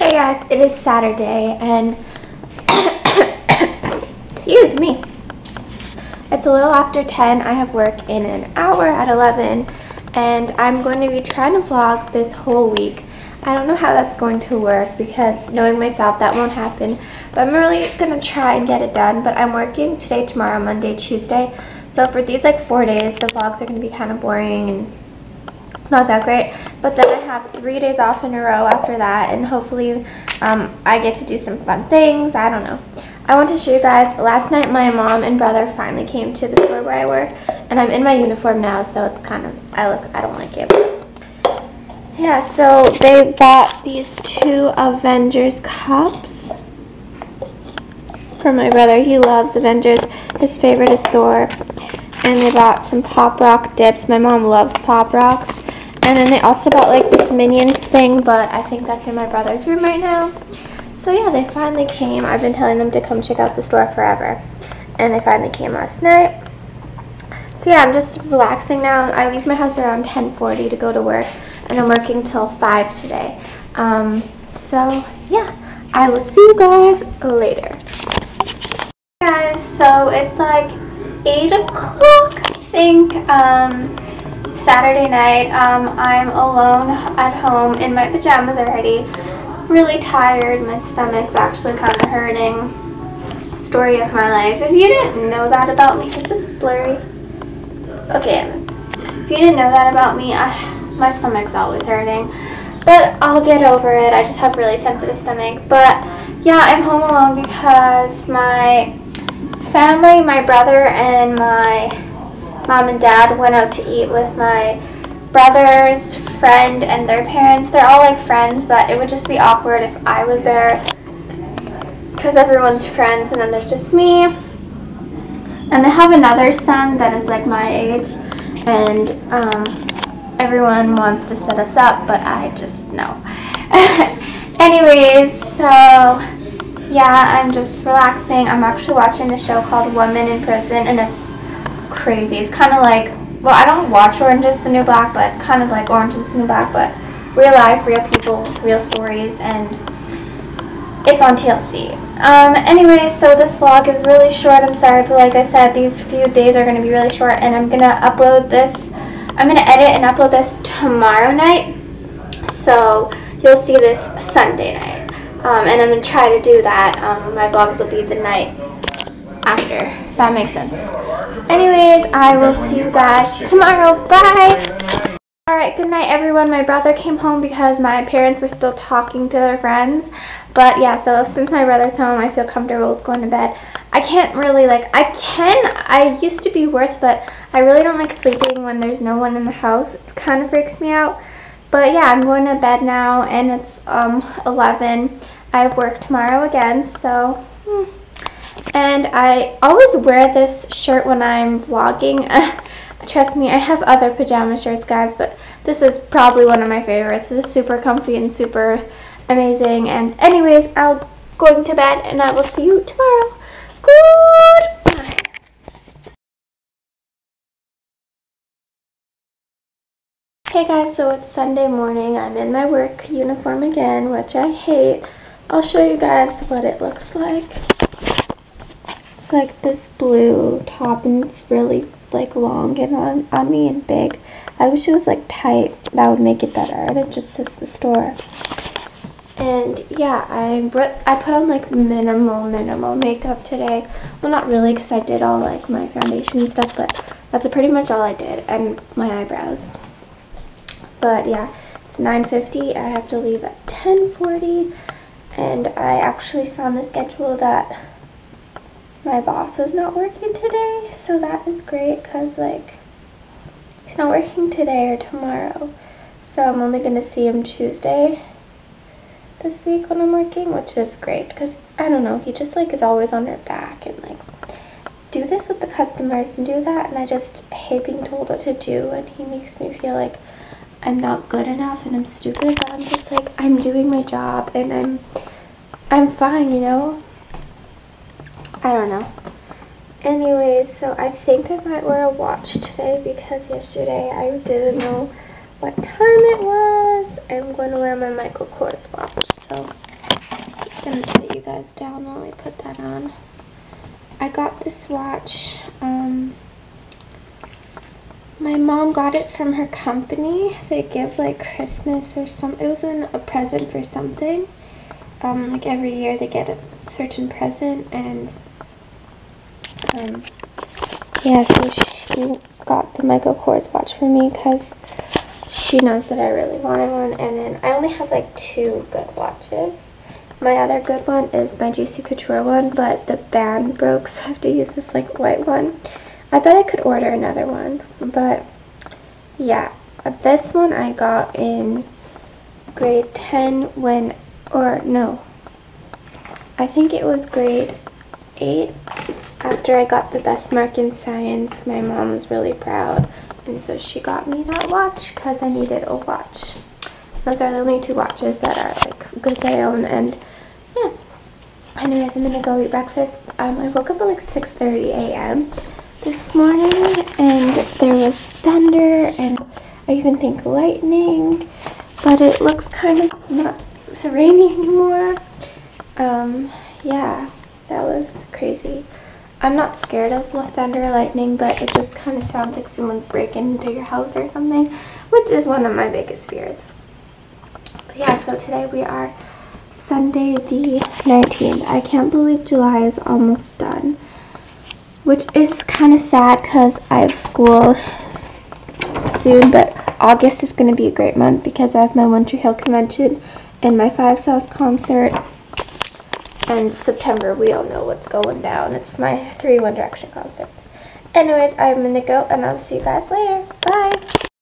Hey guys, it is Saturday and excuse me. It's a little after 10. I have work in an hour at 11 and I'm going to be trying to vlog this whole week. I don't know how that's going to work because knowing myself that won't happen. But I'm really going to try and get it done. But I'm working today, tomorrow, Monday, Tuesday. So for these like four days, the vlogs are going to be kind of boring and not that great. But then I have three days off in a row after that, and hopefully um, I get to do some fun things. I don't know. I want to show you guys, last night my mom and brother finally came to the store where I work, and I'm in my uniform now, so it's kind of, I look, I don't like it. Yeah, so they bought these two Avengers cups for my brother. He loves Avengers. His favorite is Thor. And they bought some Pop Rock dips. My mom loves Pop Rocks. And then they also bought like this Minions thing, but I think that's in my brother's room right now. So yeah, they finally came. I've been telling them to come check out the store forever. And they finally came last night. So yeah, I'm just relaxing now. I leave my house around 10.40 to go to work. And I'm working till 5 today. Um, so yeah, I will see you guys later. Hey guys, so it's like 8 o'clock, I think. Um, Saturday night. Um, I'm alone at home in my pajamas already. Really tired. My stomach's actually kind of hurting. Story of my life. If you didn't know that about me, is this blurry? Okay, if you didn't know that about me, I, my stomach's always hurting. But I'll get over it. I just have really sensitive stomach. But yeah, I'm home alone because my family, my brother, and my mom and dad went out to eat with my brother's friend and their parents. They're all like friends, but it would just be awkward if I was there because everyone's friends and then there's just me. And they have another son that is like my age and um, everyone wants to set us up, but I just no. Anyways, so yeah, I'm just relaxing. I'm actually watching a show called Women in Prison and it's crazy. It's kind of like, well, I don't watch Orange is the New Black, but it's kind of like Orange is the New Black, but real life, real people, real stories, and it's on TLC. Um, anyway, so this vlog is really short. I'm sorry, but like I said, these few days are going to be really short, and I'm going to upload this. I'm going to edit and upload this tomorrow night, so you'll see this Sunday night. Um, and I'm going to try to do that. Um, my vlogs will be the night after. That makes sense. Anyways, I will see you guys tomorrow. Bye! Alright, good night everyone. My brother came home because my parents were still talking to their friends. But yeah, so since my brother's home, I feel comfortable with going to bed. I can't really, like, I can, I used to be worse, but I really don't like sleeping when there's no one in the house. It kind of freaks me out. But yeah, I'm going to bed now, and it's um 11. I have work tomorrow again, so... Hmm. And I always wear this shirt when I'm vlogging. Trust me, I have other pajama shirts, guys, but this is probably one of my favorites. It's super comfy and super amazing. And anyways, I'm going to bed, and I will see you tomorrow. Goodbye. Hey guys, so it's Sunday morning. I'm in my work uniform again, which I hate. I'll show you guys what it looks like. It's like this blue top and it's really like long and on, on me and big. I wish it was like tight. That would make it better. And it just says the store. And yeah, I, I put on like minimal, minimal makeup today. Well, not really because I did all like my foundation stuff, but that's pretty much all I did. And my eyebrows. But yeah, it's 9.50. I have to leave at 10.40. And I actually saw on the schedule that my boss is not working today, so that is great because like he's not working today or tomorrow. So I'm only going to see him Tuesday this week when I'm working, which is great because I don't know, he just like is always on her back and like do this with the customers and do that and I just hate being told what to do and he makes me feel like I'm not good enough and I'm stupid, but I'm just like I'm doing my job and I'm I'm fine, you know? I don't know. Anyways, so I think I might wear a watch today because yesterday I didn't know what time it was. I'm going to wear my Michael Kors watch, so I'm just going to sit you guys down while I put that on. I got this watch. Um, my mom got it from her company. They give like Christmas or some. It was in a present for something. Um, like every year they get a certain present and um, yeah. So she got the Michael Kors watch for me because she knows that I really wanted one. And then I only have like two good watches. My other good one is my Juicy Couture one, but the band broke, so I have to use this like white one. I bet I could order another one, but yeah. This one I got in grade 10 when, or no, I think it was grade 8 after I got the best mark in science. My mom was really proud, and so she got me that watch because I needed a watch. Those are the only two watches that are like good that I own, and yeah. Anyways, I'm gonna go eat breakfast. Um, I woke up at like 6.30 a.m this morning and there was thunder and I even think lightning, but it looks kind of not so rainy anymore. Um, yeah, that was crazy. I'm not scared of thunder or lightning, but it just kind of sounds like someone's breaking into your house or something, which is one of my biggest fears. But yeah, so today we are Sunday the 19th. I can't believe July is almost done which is kind of sad because I have school soon, but August is going to be a great month because I have my One Tree Hill convention and my Five South concert. And September, we all know what's going down. It's my three One Direction concerts. Anyways, I'm going to go and I'll see you guys later. Bye!